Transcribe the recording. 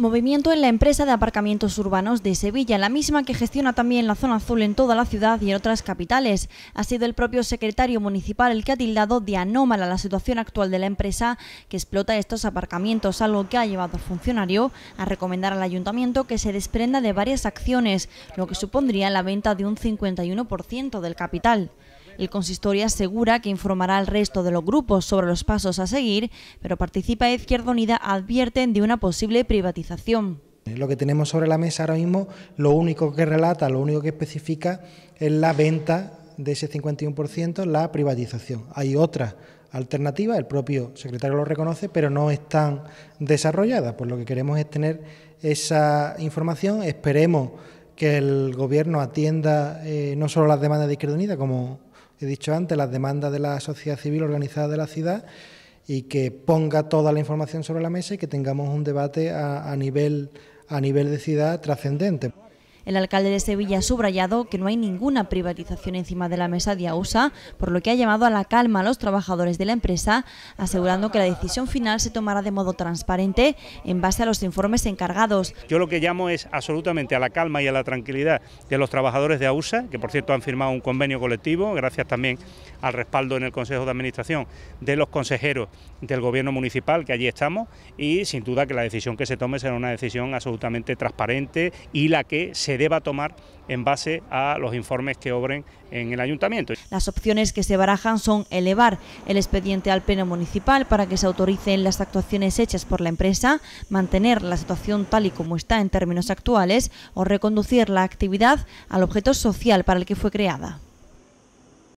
Movimiento en la empresa de aparcamientos urbanos de Sevilla, la misma que gestiona también la zona azul en toda la ciudad y en otras capitales. Ha sido el propio secretario municipal el que ha tildado de anómala la situación actual de la empresa que explota estos aparcamientos, algo que ha llevado al funcionario a recomendar al ayuntamiento que se desprenda de varias acciones, lo que supondría la venta de un 51% del capital. El consistorio asegura que informará al resto de los grupos sobre los pasos a seguir, pero Participa Izquierda Unida advierten de una posible privatización. Lo que tenemos sobre la mesa ahora mismo, lo único que relata, lo único que especifica es la venta de ese 51%, la privatización. Hay otra alternativa, el propio secretario lo reconoce, pero no están desarrolladas. Pues lo que queremos es tener esa información, esperemos que el Gobierno atienda eh, no solo las demandas de Izquierda Unida, como he dicho antes, las demandas de la sociedad civil organizada de la ciudad y que ponga toda la información sobre la mesa y que tengamos un debate a, a nivel, a nivel de ciudad trascendente. El alcalde de Sevilla ha subrayado que no hay ninguna privatización encima de la mesa de AUSA, por lo que ha llamado a la calma a los trabajadores de la empresa, asegurando que la decisión final se tomará de modo transparente en base a los informes encargados. Yo lo que llamo es absolutamente a la calma y a la tranquilidad de los trabajadores de AUSA, que por cierto han firmado un convenio colectivo, gracias también al respaldo en el Consejo de Administración de los consejeros del Gobierno Municipal, que allí estamos, y sin duda que la decisión que se tome será una decisión absolutamente transparente y la que deba tomar en base a los informes que obren en el ayuntamiento. Las opciones que se barajan son elevar el expediente al Pleno Municipal para que se autoricen las actuaciones hechas por la empresa, mantener la situación tal y como está en términos actuales o reconducir la actividad al objeto social para el que fue creada.